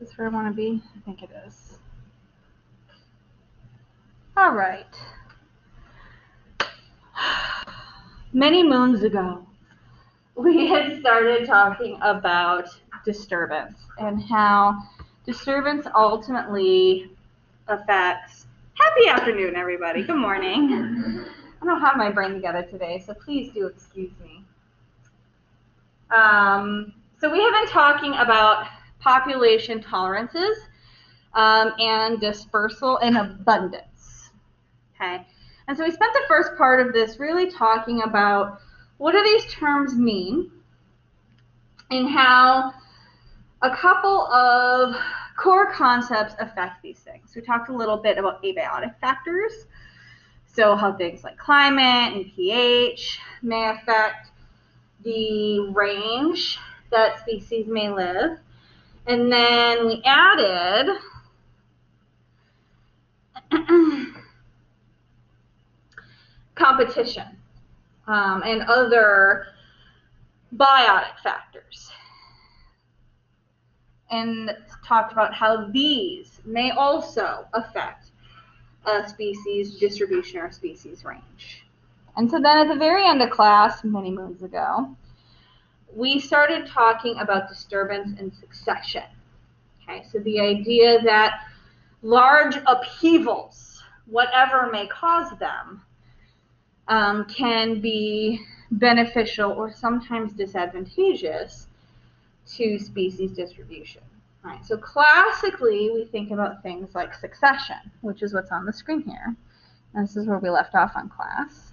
Is this where I want to be? I think it is. All right. Many moons ago, we had started talking about disturbance and how disturbance ultimately affects. Happy afternoon, everybody. Good morning. I don't have my brain together today, so please do excuse me. Um, so we have been talking about population tolerances um, and dispersal and abundance. Okay, and so we spent the first part of this really talking about what do these terms mean and how a couple of core concepts affect these things. We talked a little bit about abiotic factors, so how things like climate and pH may affect the range that species may live. And then we added competition um, and other biotic factors. And talked about how these may also affect a species distribution or species range. And so then at the very end of class, many moons ago, we started talking about disturbance and succession. Okay, so the idea that large upheavals, whatever may cause them, um, can be beneficial or sometimes disadvantageous to species distribution. Right, so classically, we think about things like succession, which is what's on the screen here. This is where we left off on class.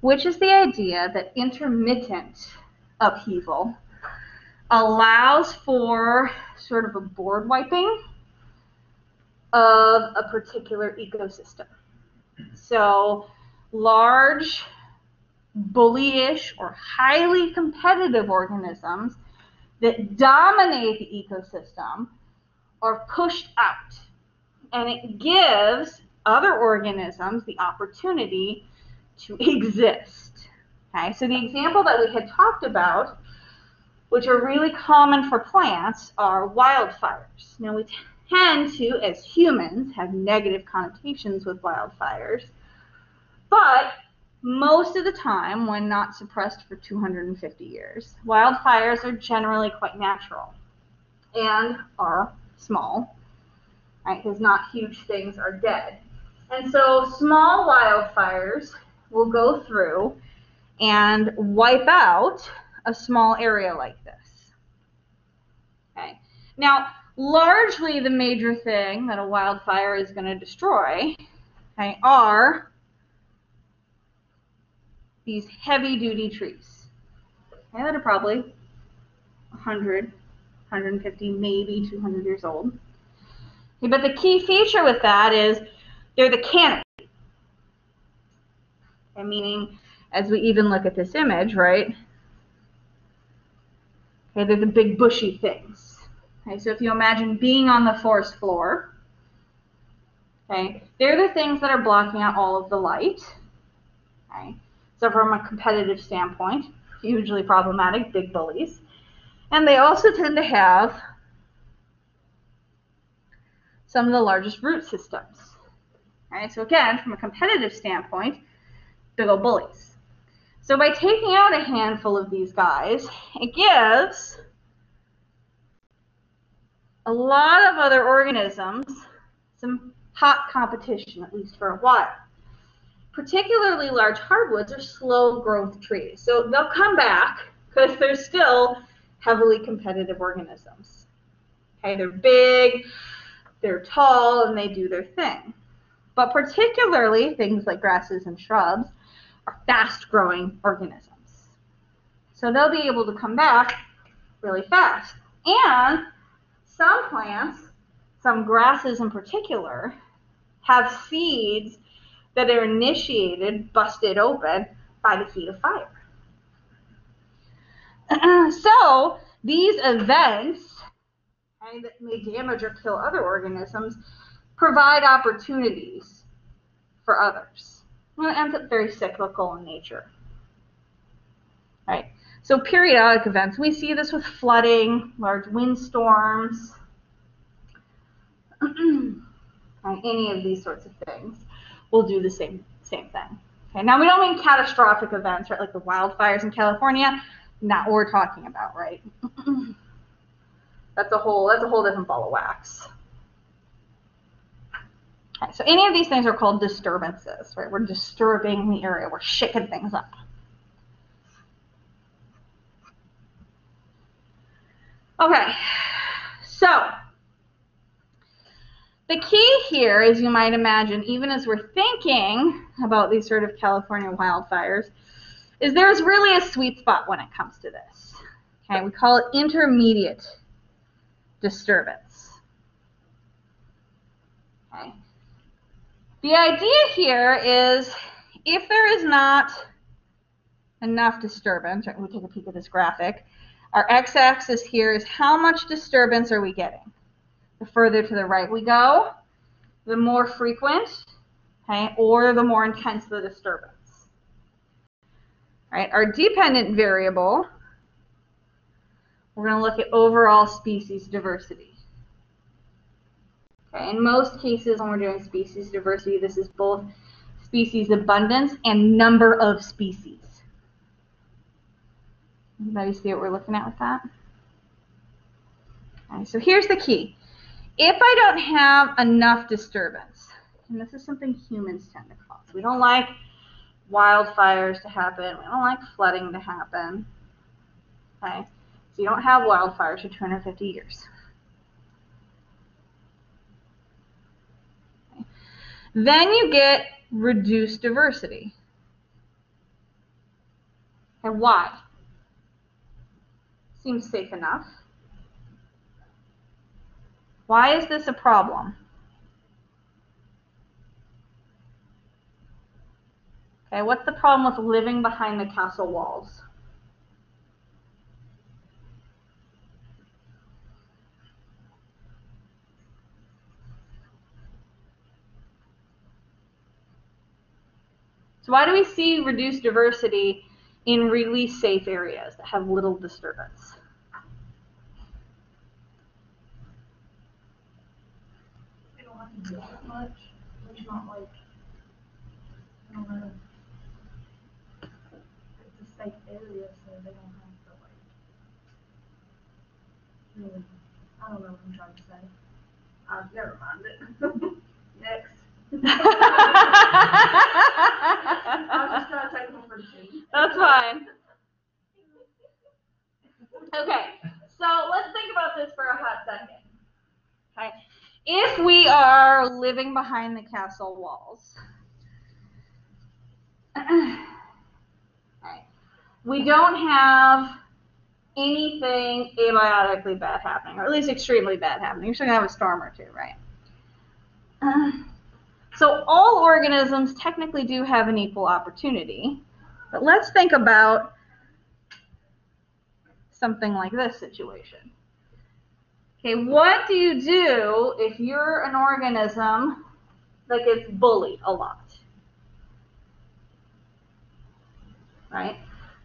Which is the idea that intermittent upheaval allows for sort of a board wiping of a particular ecosystem. So large, bullyish, or highly competitive organisms that dominate the ecosystem are pushed out. And it gives other organisms the opportunity to exist. Okay, so the example that we had talked about, which are really common for plants, are wildfires. Now we tend to, as humans, have negative connotations with wildfires. But most of the time, when not suppressed for 250 years, wildfires are generally quite natural and are small, right? Because not huge things are dead. And so small wildfires will go through and wipe out a small area like this. Okay. Now, largely the major thing that a wildfire is going to destroy okay, are these heavy duty trees. Okay, that are probably 100, 150, maybe 200 years old. Okay, but the key feature with that is they're the canopy. Okay, meaning, as we even look at this image, right? Okay, they're the big bushy things. Okay, so if you imagine being on the forest floor, okay, they're the things that are blocking out all of the light. Okay, so from a competitive standpoint, hugely problematic, big bullies. And they also tend to have some of the largest root systems. Okay, so again, from a competitive standpoint, big old bullies. So by taking out a handful of these guys, it gives a lot of other organisms some hot competition, at least for a while. Particularly large hardwoods are slow growth trees. So they'll come back because they're still heavily competitive organisms. Okay, they're big, they're tall, and they do their thing. But particularly things like grasses and shrubs fast growing organisms. So they'll be able to come back really fast. And some plants, some grasses in particular, have seeds that are initiated, busted open by the heat of fire. so these events okay, that may damage or kill other organisms provide opportunities for others. Well, it ends up very cyclical in nature. Right. So periodic events, we see this with flooding, large wind windstorms, any of these sorts of things will do the same same thing. Okay, now we don't mean catastrophic events, right? Like the wildfires in California. Not what we're talking about, right? that's a whole that's a whole different ball of wax. Okay, so any of these things are called disturbances, right? We're disturbing the area. We're shaking things up. Okay, so the key here, as you might imagine, even as we're thinking about these sort of California wildfires, is there's really a sweet spot when it comes to this. Okay, we call it intermediate disturbance. Okay. The idea here is if there is not enough disturbance, right, we take a peek at this graphic, our x-axis here is how much disturbance are we getting. The further to the right we go, the more frequent, okay, or the more intense the disturbance. Right, our dependent variable, we're going to look at overall species diversity. Okay, in most cases when we're doing species diversity, this is both species abundance and number of species. Anybody see what we're looking at with that? Okay, so here's the key. If I don't have enough disturbance, and this is something humans tend to cause, we don't like wildfires to happen, we don't like flooding to happen. Okay, so you don't have wildfires for 250 years. Then you get reduced diversity. And why? Seems safe enough. Why is this a problem? Okay, what's the problem with living behind the castle walls? So why do we see reduced diversity in really safe areas that have little disturbance? do that much. There's not like, I don't know. It's a safe area, so they don't have to like, really, I don't know what I'm trying to say. Uh, never mind it. Next. That's fine. Okay, so let's think about this for a hot second. Okay, if we are living behind the castle walls, we don't have anything abiotically bad happening, or at least extremely bad happening. You're still to have a storm or two, right? Uh, so all organisms technically do have an equal opportunity, but let's think about something like this situation. Okay, what do you do if you're an organism that gets bullied a lot? Right?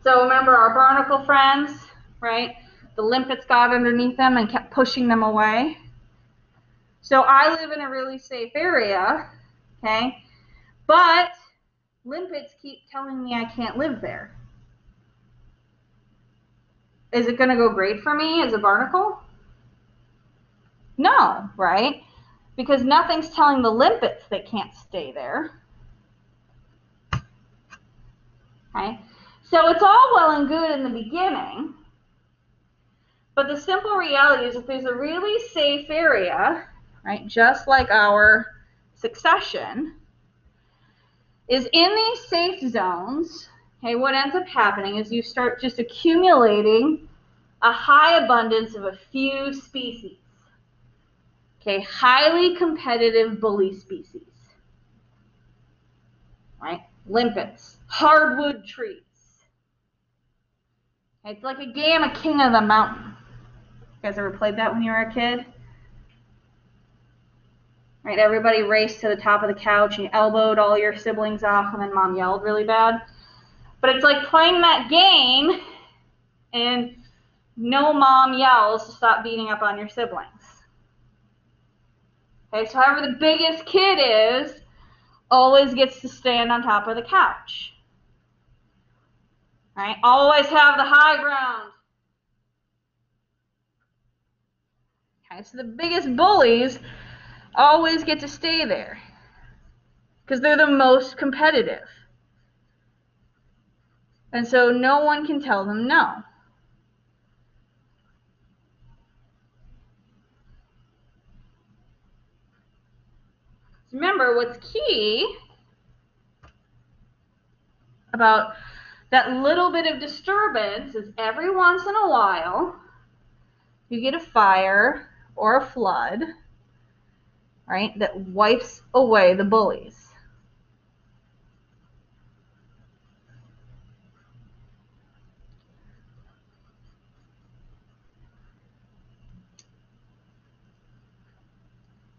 So remember our barnacle friends, right? The limpets got underneath them and kept pushing them away. So I live in a really safe area, okay? But limpets keep telling me I can't live there. Is it going to go great for me as a barnacle? No, right? Because nothing's telling the limpets they can't stay there. Okay? So it's all well and good in the beginning, but the simple reality is if there's a really safe area, right, just like our succession, is in these safe zones, okay, what ends up happening is you start just accumulating a high abundance of a few species. Okay, highly competitive bully species. Right? Limpets, hardwood trees. It's like a game of King of the Mountain. You guys ever played that when you were a kid? Right, everybody raced to the top of the couch and elbowed all your siblings off and then mom yelled really bad. But it's like playing that game And no mom yells to stop beating up on your siblings. Okay, so however the biggest kid is, always gets to stand on top of the couch. Right? Always have the high ground. Okay, so the biggest bullies always get to stay there because they're the most competitive. And so no one can tell them no. Remember, what's key about that little bit of disturbance is every once in a while you get a fire or a flood, right, that wipes away the bullies.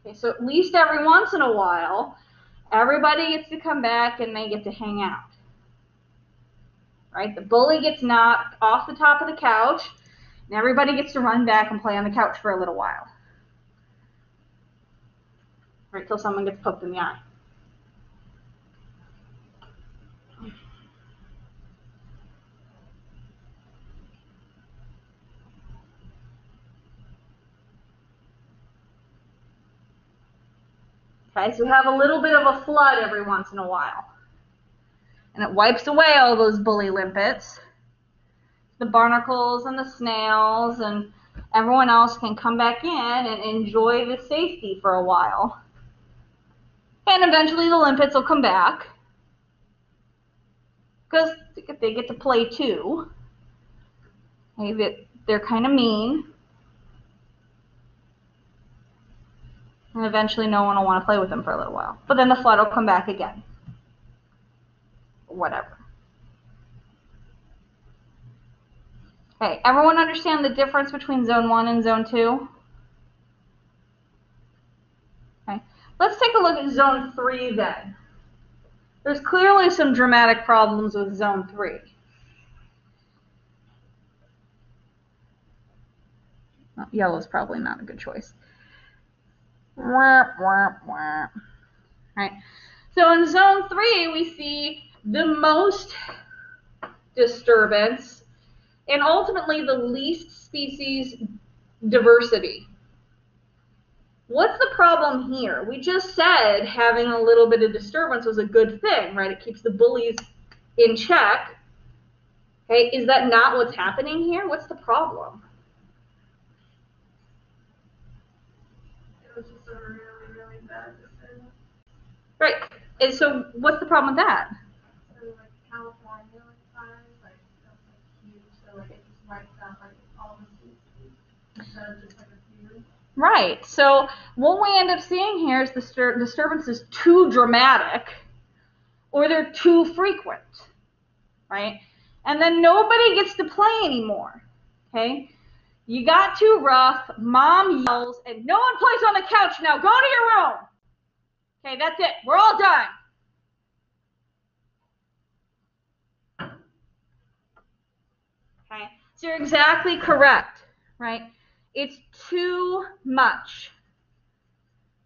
Okay, so at least every once in a while, everybody gets to come back and they get to hang out. Right? The bully gets knocked off the top of the couch, and everybody gets to run back and play on the couch for a little while. Right, till someone gets poked in the eye. Okay, so we have a little bit of a flood every once in a while. And it wipes away all those bully limpets. The barnacles and the snails and everyone else can come back in and enjoy the safety for a while. And eventually the limpets will come back. Because they get to play too. They're kind of mean. And eventually no one will want to play with them for a little while. But then the flood will come back again. Whatever. Okay, everyone understand the difference between zone 1 and zone 2? Okay, let's take a look at zone 3 then. There's clearly some dramatic problems with zone 3. Well, yellow is probably not a good choice. Wah, wah, wah. Right. So in zone three, we see the most disturbance and ultimately the least species diversity. What's the problem here? We just said having a little bit of disturbance was a good thing, right? It keeps the bullies in check. Okay, is that not what's happening here? What's the problem? It was just a really, really bad decision. Right. And so what's the problem with that? So like California like that's like huge. So like it just wipes out like all the species instead of just like a few. Right. So what we end up seeing here is the distur- disturbance is too dramatic or they're too frequent. Right? And then nobody gets to play anymore. Okay? You got too rough, mom yells, and no one plays on the couch now. Go to your room. Okay, that's it. We're all done. Okay, so you're exactly correct, right? It's too much.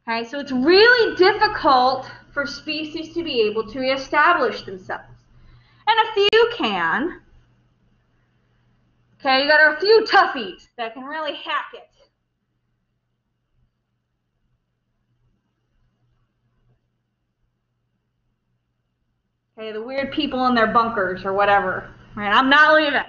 Okay, so it's really difficult for species to be able to reestablish themselves. And a few can. Okay, you got a few toughies that can really hack it. Okay, the weird people in their bunkers or whatever. Right, I'm not leaving.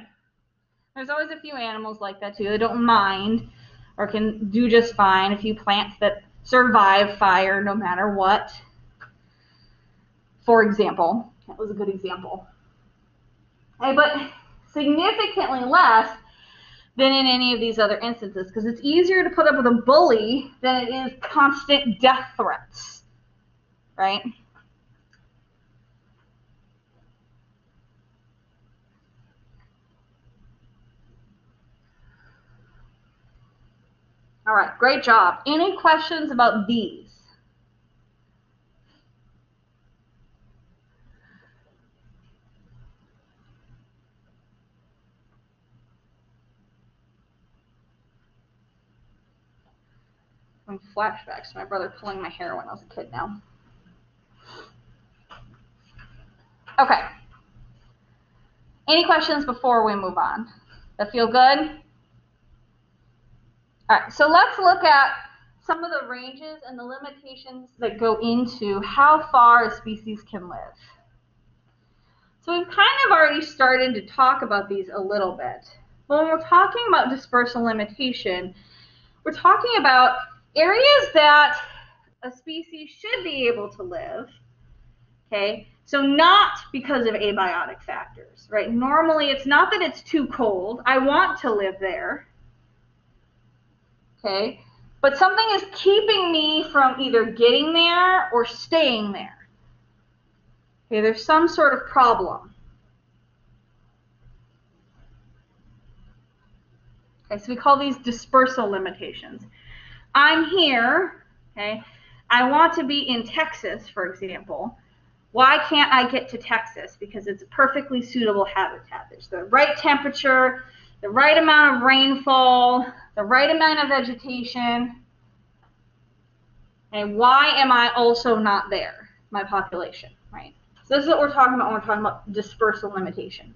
There's always a few animals like that too. They don't mind or can do just fine. A few plants that survive fire no matter what. For example, that was a good example. Okay, but significantly less than in any of these other instances because it's easier to put up with a bully than it is constant death threats. Right? All right, great job. Any questions about these? I'm flashbacks to my brother pulling my hair when I was a kid now. Okay. Any questions before we move on? That feel good? Right, so let's look at some of the ranges and the limitations that go into how far a species can live. So we've kind of already started to talk about these a little bit. When we're talking about dispersal limitation, we're talking about areas that a species should be able to live, okay? So not because of abiotic factors, right? Normally it's not that it's too cold. I want to live there, okay? But something is keeping me from either getting there or staying there. Okay, there's some sort of problem. Okay, so we call these dispersal limitations. I'm here, okay, I want to be in Texas, for example. Why can't I get to Texas? Because it's a perfectly suitable habitat. There's the right temperature, the right amount of rainfall, the right amount of vegetation. And why am I also not there, my population, right? So this is what we're talking about when we're talking about dispersal limitation.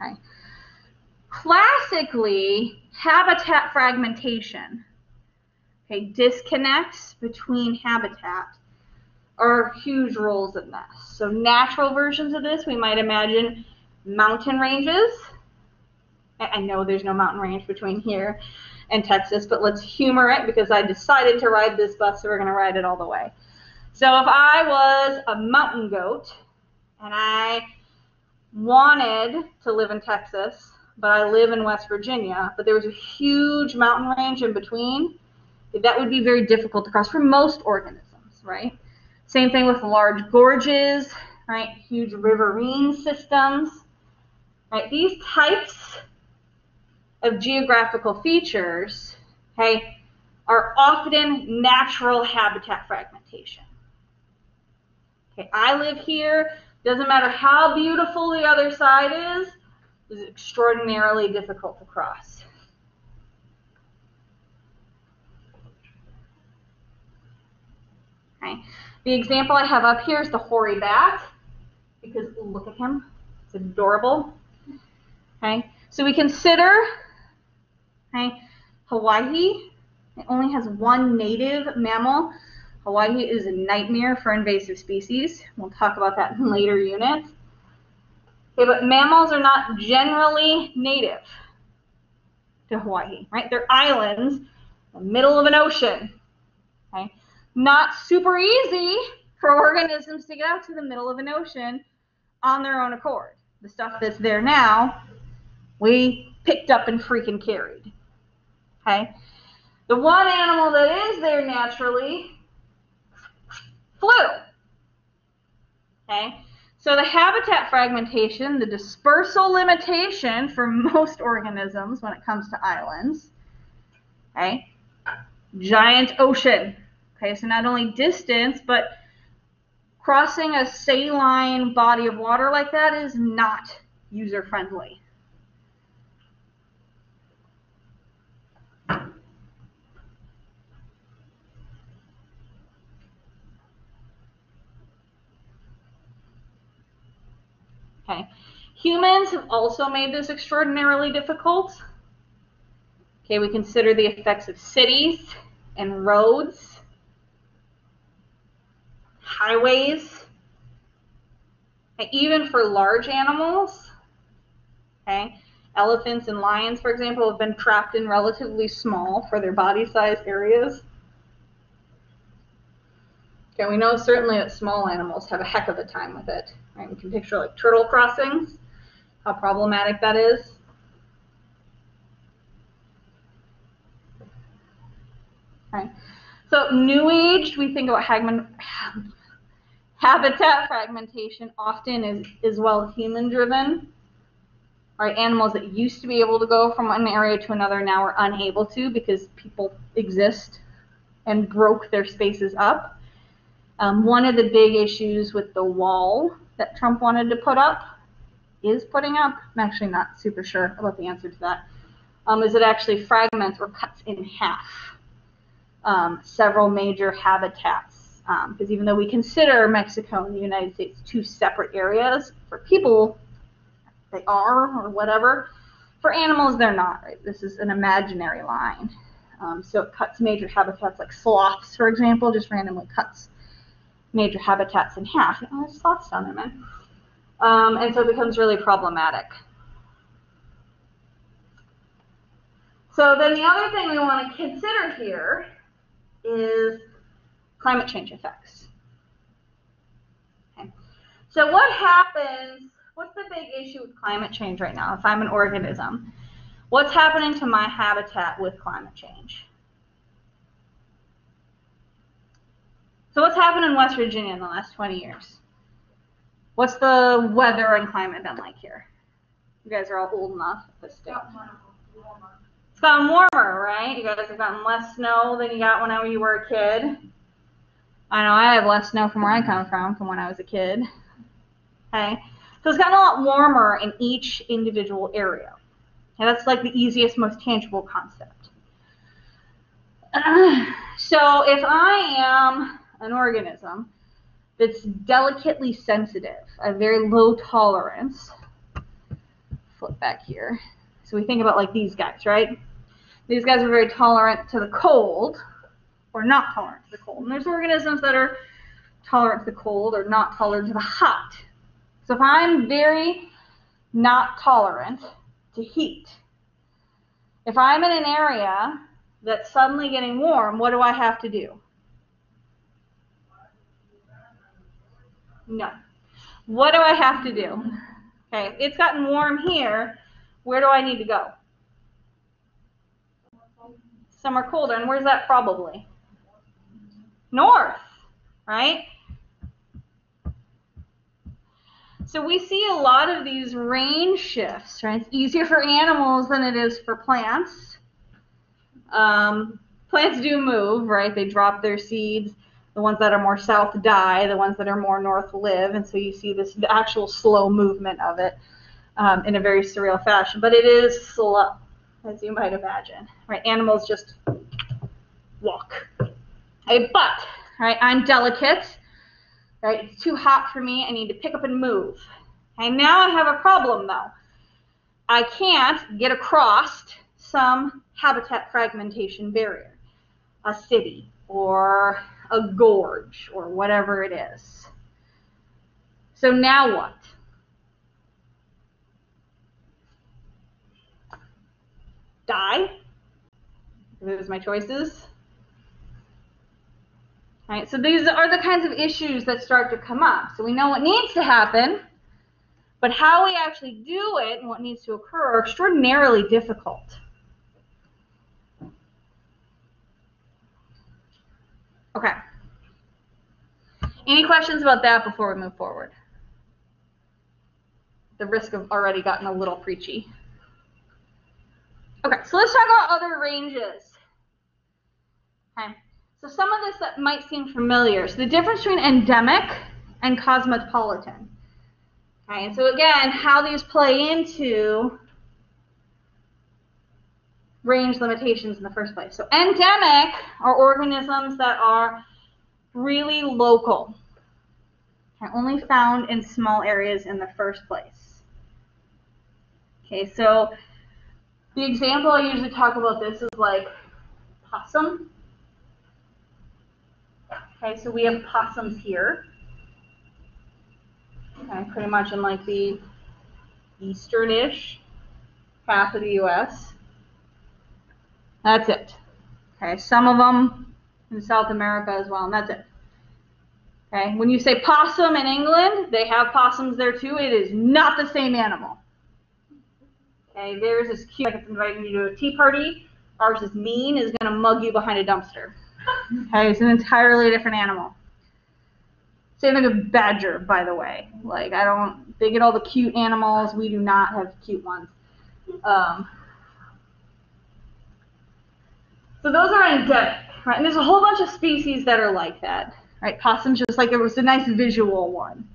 Okay. Classically, habitat fragmentation, okay, disconnects between habitat are huge roles in this. So natural versions of this, we might imagine mountain ranges. I know there's no mountain range between here and Texas, but let's humor it because I decided to ride this bus, so we're going to ride it all the way. So if I was a mountain goat and I wanted to live in Texas, but I live in West Virginia, but there was a huge mountain range in between, that would be very difficult to cross for most organisms, right? Same thing with large gorges, right? Huge riverine systems, right? These types of geographical features, okay, are often natural habitat fragmentation. Okay, I live here. Doesn't matter how beautiful the other side is, is extraordinarily difficult to cross. Okay. The example I have up here is the hoary bat, because look at him, it's adorable. Okay, so we consider okay, Hawaii. It only has one native mammal. Hawaii is a nightmare for invasive species. We'll talk about that in later units. Okay, but mammals are not generally native to Hawaii, right? They're islands in the middle of an ocean. Okay? Not super easy for organisms to get out to the middle of an ocean on their own accord. The stuff that's there now, we picked up and freaking carried. Okay? The one animal that is there naturally flew. Okay? So the habitat fragmentation, the dispersal limitation for most organisms when it comes to islands, okay? Giant ocean. Okay, so not only distance, but crossing a saline body of water like that is not user friendly. Okay. Humans have also made this extraordinarily difficult. Okay, we consider the effects of cities and roads, highways, and even for large animals. Okay, elephants and lions, for example, have been trapped in relatively small for their body size areas. Okay, we know certainly that small animals have a heck of a time with it. Right? We can picture like turtle crossings, how problematic that is. Okay. So new age, we think about Hagman, habitat fragmentation often is, is well human driven. Right, animals that used to be able to go from one area to another now are unable to because people exist and broke their spaces up. Um, one of the big issues with the wall that Trump wanted to put up is putting up. I'm actually not super sure about the answer to that. Um, is it actually fragments or cuts in half um, several major habitats? Because um, even though we consider Mexico and the United States two separate areas, for people, they are or whatever. For animals, they're not. Right? This is an imaginary line. Um, so it cuts major habitats like sloths, for example, just randomly cuts major habitats in half. Oh, there's sloths down there, man. Um, and so it becomes really problematic. So then the other thing we want to consider here is climate change effects. Okay. So what happens, what's the big issue with climate change right now if I'm an organism? What's happening to my habitat with climate change? So what's happened in West Virginia in the last 20 years? What's the weather and climate been like here? You guys are all old enough at this stage. It's gotten warmer, right? You guys have gotten less snow than you got whenever you were a kid. I know I have less snow from where I come from from when I was a kid. Okay? So it's gotten a lot warmer in each individual area. And that's like the easiest, most tangible concept. Uh, so if I am an organism that's delicately sensitive, a very low tolerance, flip back here. So we think about like these guys, right? These guys are very tolerant to the cold, or not tolerant to the cold. And there's organisms that are tolerant to the cold or not tolerant to the hot. So if I'm very not tolerant to heat. If I'm in an area that's suddenly getting warm, what do I have to do? No. What do I have to do? Okay, it's gotten warm here. Where do I need to go? Somewhere colder. And where's that probably? North, right? So we see a lot of these range shifts, right? It's easier for animals than it is for plants. Um, plants do move, right? They drop their seeds. The ones that are more south die. The ones that are more north live. And so you see this actual slow movement of it um, in a very surreal fashion. But it is slow, as you might imagine, right? Animals just walk. Okay, but, right, I'm delicate right? It's too hot for me. I need to pick up and move. Okay, now I have a problem though. I can't get across some habitat fragmentation barrier, a city or a gorge or whatever it is. So now what? Die? Those my choices. Right? So these are the kinds of issues that start to come up. So we know what needs to happen, but how we actually do it and what needs to occur are extraordinarily difficult. Okay. Any questions about that before we move forward? The risk of already gotten a little preachy. Okay, so let's talk about other ranges. Okay. So some of this that might seem familiar. So the difference between endemic and cosmopolitan. Okay, and so again, how these play into range limitations in the first place. So endemic are organisms that are really local, are only found in small areas in the first place. Okay, so the example I usually talk about this is like possum. Okay, so we have possums here. Okay, pretty much in like the easternish half of the U.S. That's it. Okay, some of them in South America as well, and that's it. Okay, when you say possum in England, they have possums there too. It is not the same animal. Okay, theirs is cute, like it's inviting you to a tea party. Ours is mean, is going to mug you behind a dumpster. Okay, it's an entirely different animal. Same thing with badger, by the way. Like I don't, they get all the cute animals. We do not have cute ones. Um, so those are endemic, right? And there's a whole bunch of species that are like that, right? Possums just like it was a nice visual one.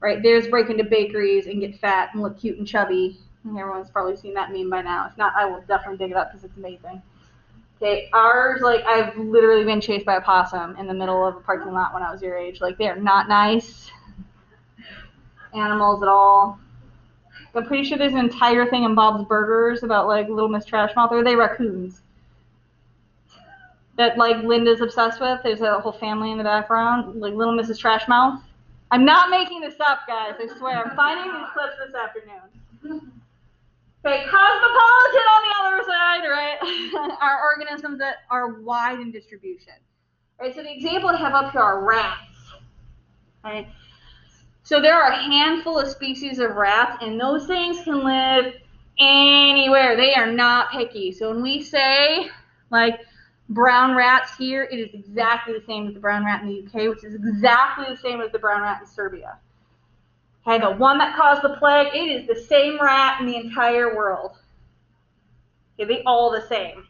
right? Theirs break into bakeries and get fat and look cute and chubby. And everyone's probably seen that meme by now. If not, I will definitely dig it up because it's amazing. Okay, ours, like, I've literally been chased by a possum in the middle of a parking lot when I was your age. Like, they are not nice animals at all. I'm pretty sure there's an entire thing in Bob's Burgers about, like, Little Miss Trashmouth. Or are they raccoons? That, like, Linda's obsessed with. There's a whole family in the background. Like, Little Mrs. Trashmouth. I'm not making this up, guys. I swear. I'm finding these clips this afternoon. Okay, cosmopolitan on the other side, right? are organisms that are wide in distribution. Right, so the example I have up here are rats. Right? So there are a handful of species of rats, and those things can live anywhere. They are not picky. So when we say, like, brown rats here, it is exactly the same as the brown rat in the UK, which is exactly the same as the brown rat in Serbia. Okay, the one that caused the plague, it is the same rat in the entire world. Okay, they all the same.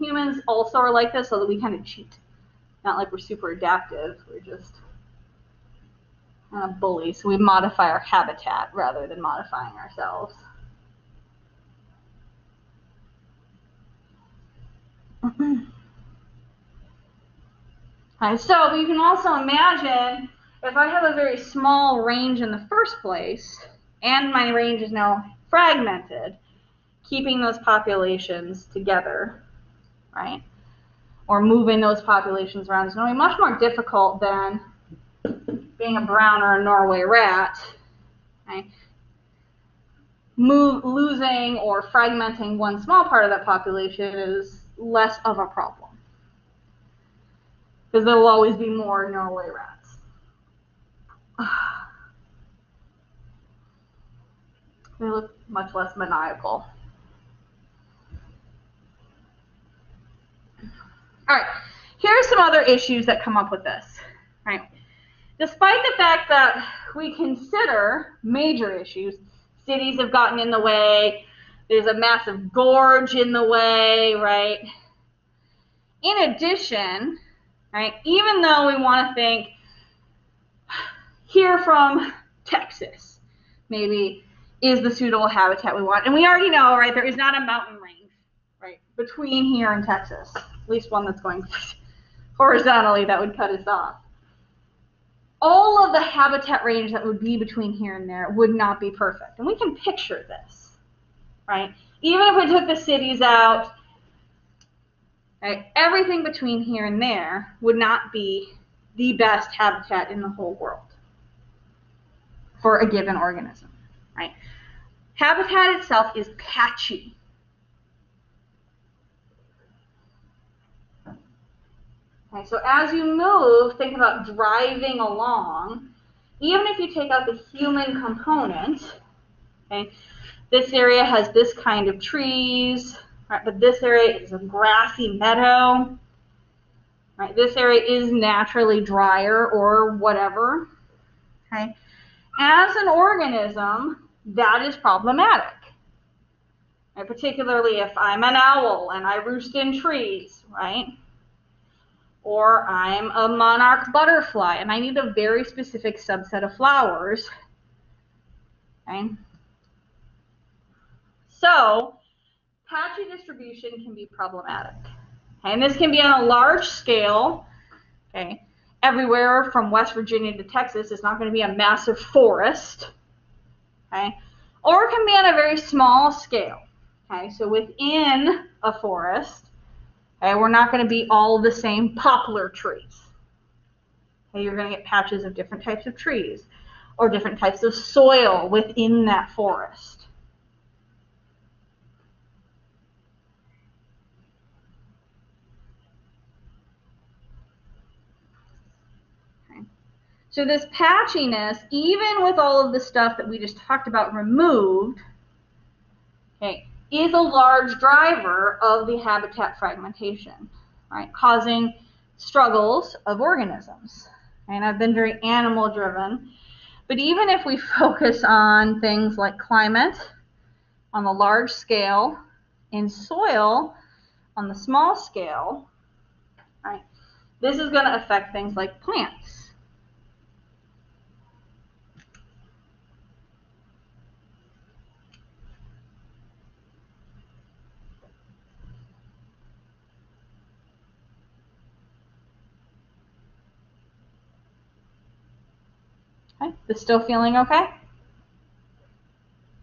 Humans also are like this, although we kind of cheat. Not like we're super adaptive, we're just uh, bully, so we modify our habitat rather than modifying ourselves. right, so you can also imagine if I have a very small range in the first place, and my range is now fragmented, keeping those populations together, right? Or moving those populations around is going to be much more difficult than being a brown or a Norway rat, okay, move, losing or fragmenting one small part of that population is less of a problem. Because there will always be more Norway rats. They look much less maniacal. All right, here are some other issues that come up with this. Right despite the fact that we consider major issues, cities have gotten in the way, there's a massive gorge in the way, right? In addition, right, even though we want to think here from Texas, maybe is the suitable habitat we want. And we already know, right, there is not a mountain range, right, between here and Texas, at least one that's going horizontally that would cut us off all of the habitat range that would be between here and there would not be perfect. And we can picture this, right? Even if we took the cities out, right, everything between here and there would not be the best habitat in the whole world for a given organism, right? Habitat itself is patchy. Okay, so as you move, think about driving along. Even if you take out the human component, okay, this area has this kind of trees, right, but this area is a grassy meadow. Right, this area is naturally drier or whatever. Okay, as an organism, that is problematic. Right, particularly if I'm an owl and I roost in trees, right? Or I'm a monarch butterfly and I need a very specific subset of flowers. Okay? So, patchy distribution can be problematic. Okay? And this can be on a large scale. Okay? Everywhere from West Virginia to Texas is not going to be a massive forest. Okay? Or it can be on a very small scale. Okay? So within a forest, Okay, we're not going to be all the same poplar trees. Okay, you're going to get patches of different types of trees or different types of soil within that forest. Okay. So this patchiness, even with all of the stuff that we just talked about removed, okay, is a large driver of the habitat fragmentation, right, causing struggles of organisms. And I've been very animal driven. But even if we focus on things like climate on the large scale, in soil on the small scale, right, this is going to affect things like plants. Okay, this still feeling okay?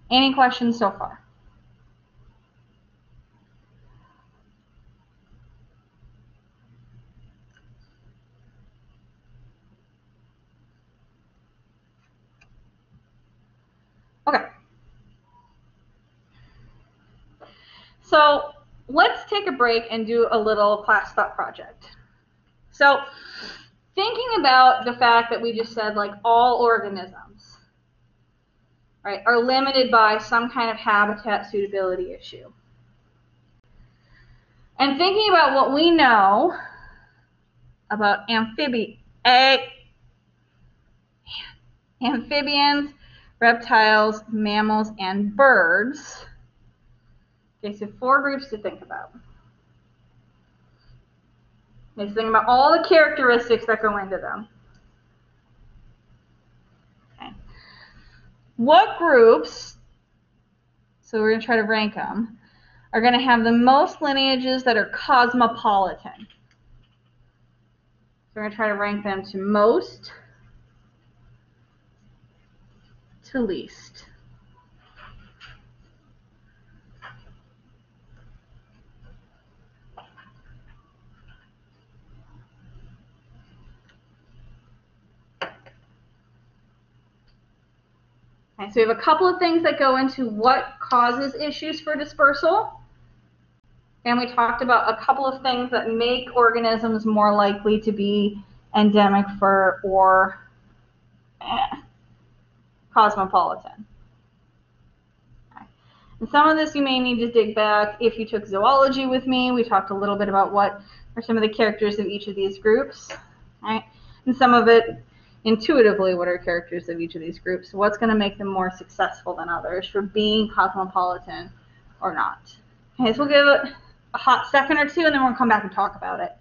Any questions so far? Okay. So let's take a break and do a little class thought project. So thinking about the fact that we just said like all organisms, right, are limited by some kind of habitat suitability issue. And thinking about what we know about amphibi amphibians, reptiles, mammals, and birds. Okay, so four groups to think about. Okay, so think about all the characteristics that go into them. Okay. What groups, so we're going to try to rank them, are going to have the most lineages that are cosmopolitan? So we're going to try to rank them to most to least. Okay, so we have a couple of things that go into what causes issues for dispersal. And we talked about a couple of things that make organisms more likely to be endemic for or eh, cosmopolitan. And some of this you may need to dig back if you took zoology with me. We talked a little bit about what are some of the characters of each of these groups. Right? And some of it intuitively what are characters of each of these groups. What's going to make them more successful than others for being cosmopolitan or not. Okay, so we'll give it a hot second or two and then we'll come back and talk about it.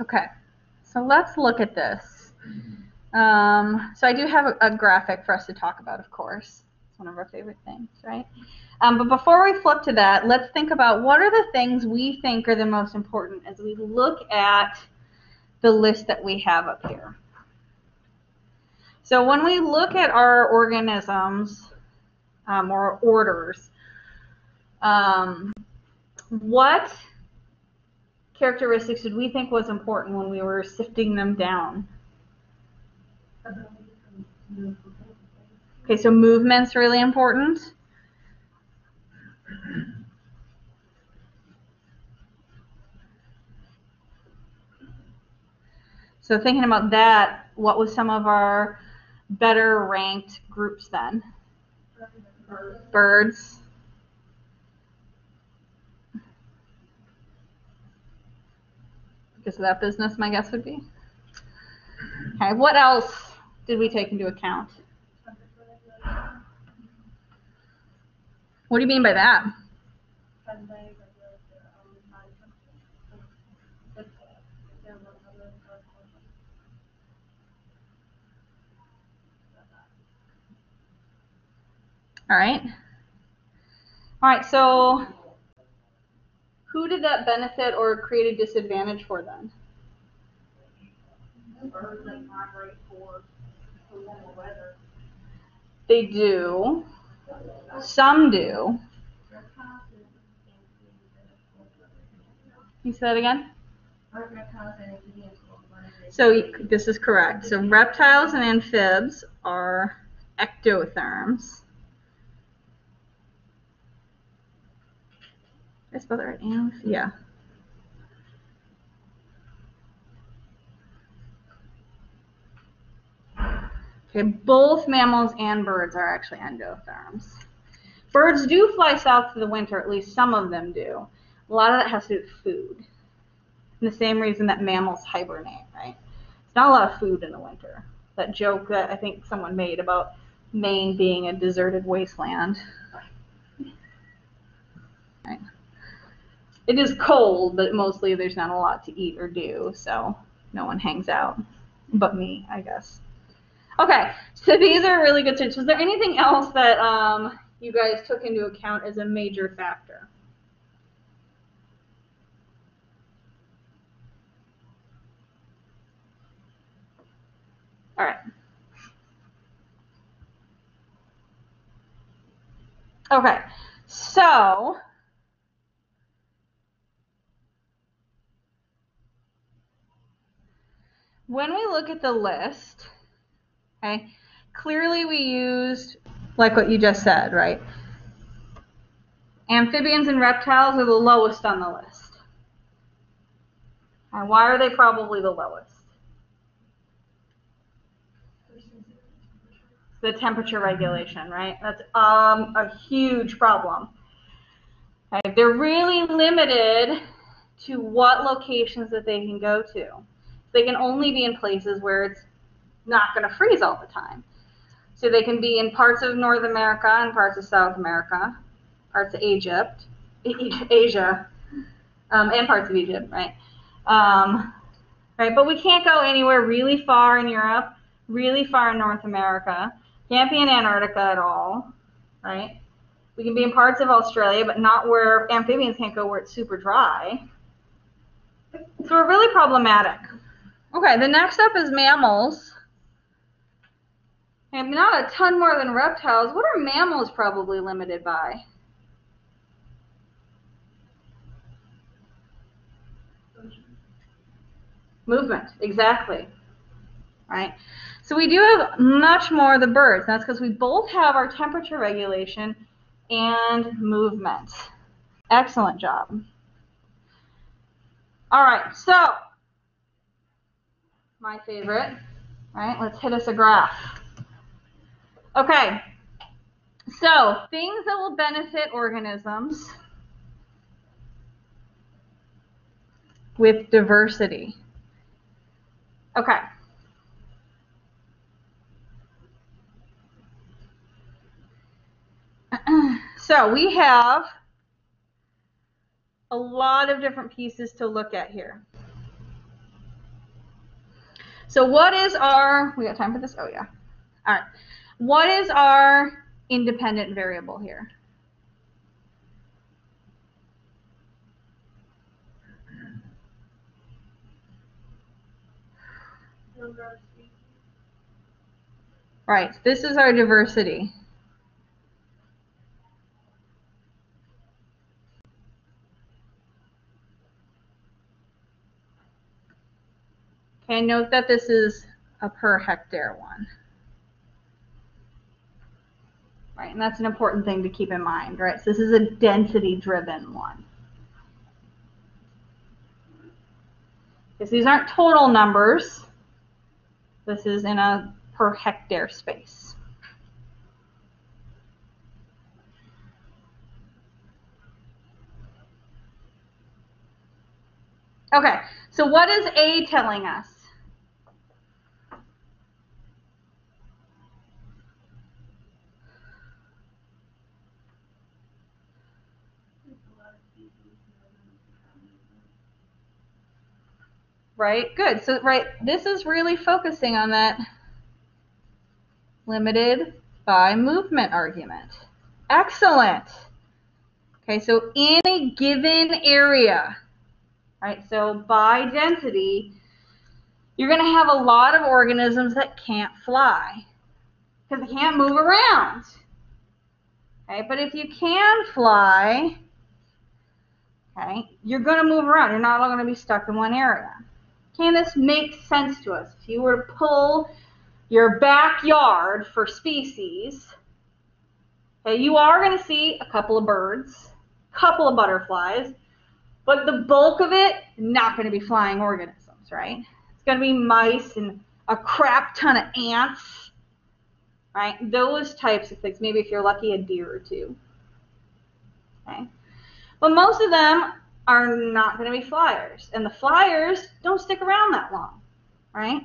Okay, so let's look at this. Um, so I do have a, a, graphic for us to talk about, of course. It's one of our favorite things, right? Um, but before we flip to that, let's think about what are the things we think are the most important as we look at the list that we have up here. So when we look at our organisms um, or orders, um, what characteristics did we think was important when we were sifting them down? Okay, so movement's really important. So thinking about that, what was some of our better ranked groups then? Birds. Because of that business, my guess would be. Okay, what else did we take into account? What do you mean by that? All right. All right, so who did that benefit or create a disadvantage for that weather. They do. Some do. You said again? So this is correct. So reptiles and amphibs are ectotherms. I right? Yeah. Okay, both mammals and birds are actually endotherms. Birds do fly south for the winter, at least some of them do. A lot of that has to do with food. And the same reason that mammals hibernate, right? It's not a lot of food in the winter. That joke that I think someone made about Maine being a deserted wasteland. Right. It is cold, but mostly there's not a lot to eat or do, so no one hangs out. But me, I guess. Okay, so these are really good tips. Was there anything else that um, you guys took into account as a major factor? All right. Okay, so when we look at the list, okay, clearly we used like what you just said, right? Amphibians and reptiles are the lowest on the list. And why are they probably the lowest? The temperature regulation, right? That's um, a huge problem. Okay, they're really limited to what locations that they can go to. They can only be in places where it's not going to freeze all the time. So they can be in parts of North America and parts of South America, parts of Egypt, Asia, um, and parts of Egypt, right? Um, right, but we can't go anywhere really far in Europe, really far in North America. Can't be in Antarctica at all, right? We can be in parts of Australia, but not where amphibians can't go where it's super dry. So we're really problematic. Okay, the next up is mammals. And not a ton more than reptiles. What are mammals probably limited by? Movement, exactly. Right? So we do have much more the birds. That's because we both have our temperature regulation and movement. Excellent job. All right, so my favorite, right? Let's hit us a graph. Okay, so things that will benefit organisms with diversity. Okay. so we have a lot of different pieces to look at here. So what is our, we got time for this? Oh yeah. All right. What is our independent variable here? Right, this is our diversity. Okay, note that this is a per hectare one. Right, and that's an important thing to keep in mind, right? So this is a density driven one. Because these aren't total numbers. This is in a per hectare space. Okay, so what is A telling us? There's a lot of species. and they're gonna become movement. Right, good. So, right, this is really focusing on that limited by movement argument. Excellent. Okay, so in a given area, right, so by density, you're going to have a lot of organisms that can't fly because they can't move around. Okay, but if you can fly, okay, you're going to move around. You're not all going to be stuck in one area. Can this make sense to us? If you were to pull your backyard for species, okay, you are going to see a couple of birds, a couple of butterflies, but the bulk of it, not going to be flying organisms, right? It's going to be mice and a crap ton of ants, right? Those types of things. Maybe if you're lucky, a deer or two. Okay. But most of them are not going to be flyers. And the flyers don't stick around that long, right?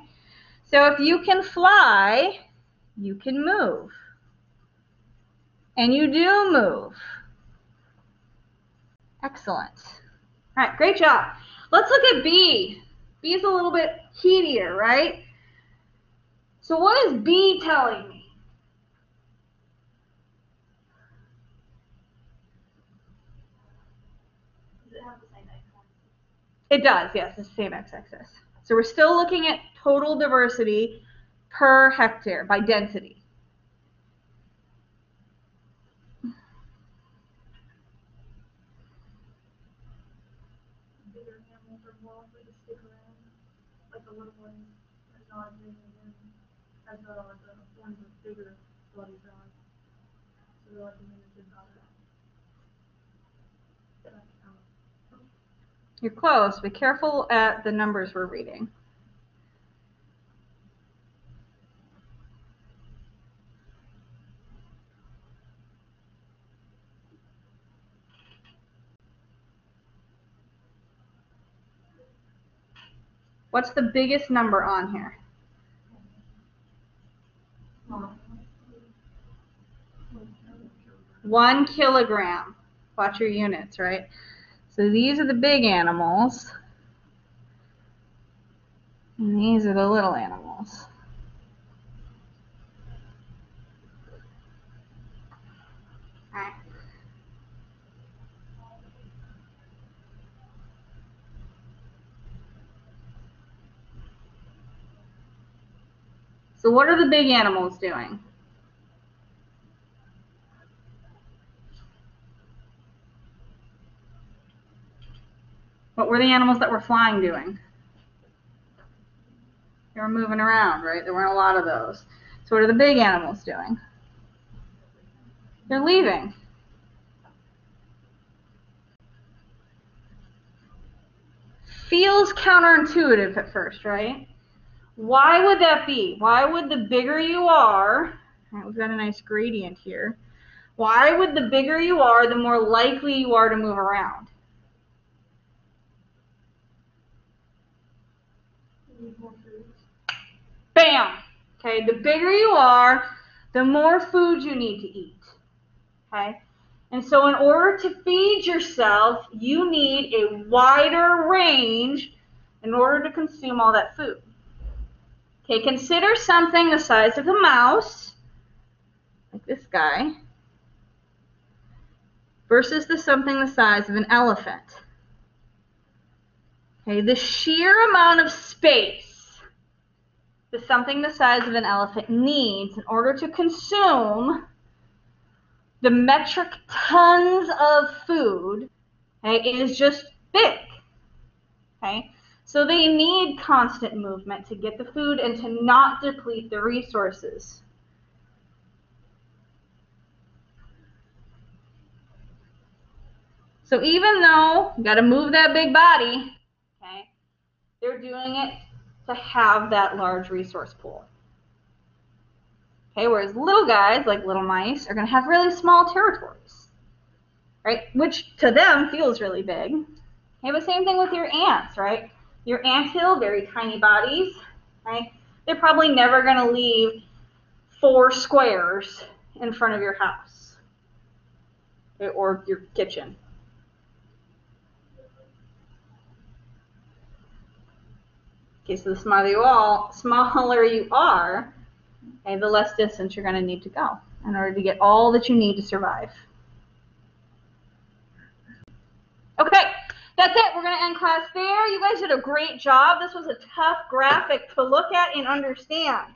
So if you can fly, you can move. And you do move. Excellent. All right, great job. Let's look at B. B is a little bit heatier, right? So what is B telling me? Does it have the same icon? It does, yes, the same x-axis. So we're still looking at total diversity per hectare by density a miniature dog. That's how You're close. Be careful at the numbers we're reading. What's the biggest number on here? One kilogram. Watch your units, right? So these are the big animals. And these are the little animals. So what are the big animals doing? What were the animals that were flying doing? They were moving around, right? There weren't a lot of those. So what are the big animals doing? They're leaving. Feels counterintuitive at first, right? Why would that be? Why would the bigger you are, right, we've got a nice gradient here. Why would the bigger you are, the more likely you are to move around? You need more food. Bam! Okay, the bigger you are, the more food you need to eat. Okay? And so, in order to feed yourself, you need a wider range in order to consume all that food. Okay, consider something the size of a mouse, like this guy, versus the something the size of an elephant. Okay, the sheer amount of space that something the size of an elephant needs in order to consume the metric tons of food okay, is just big. Okay, so they need constant movement to get the food and to not deplete the resources. So even though you got to move that big body, okay, they're doing it to have that large resource pool. Okay, whereas little guys, like little mice, are going to have really small territories, right? Which to them feels really big. Okay, but same thing with your ants, right? Your anthill, very tiny bodies, right? They're probably never going to leave four squares in front of your house okay, or your kitchen. Okay, so the smaller you all, smaller you are, okay, the less distance you're going to need to go in order to get all that you need to survive. Okay, that's it. We're going to end class there. You guys did a great job. This was a tough graphic to look at and understand.